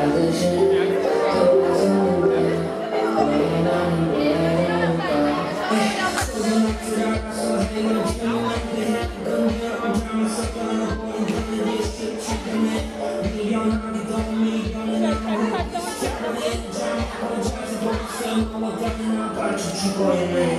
I'm a dummy, I'm a bunch of you, boy, man.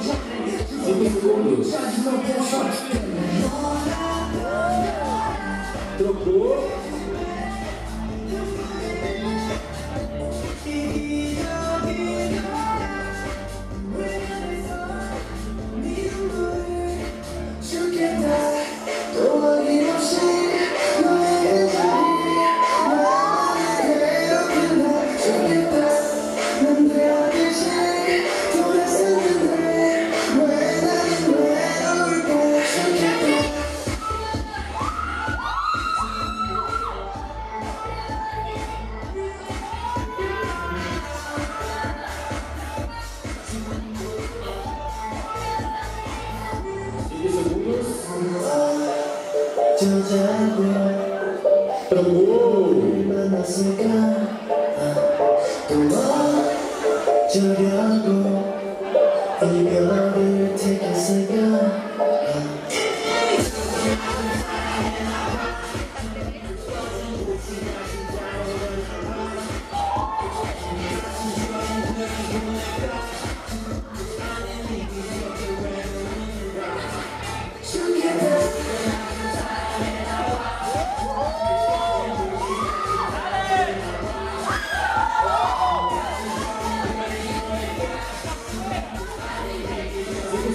5 segundos. Trocou. Jejaknya Tunggu. Menasihkan Tua Jodohku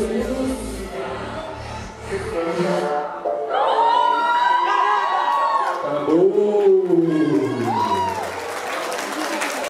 Oh!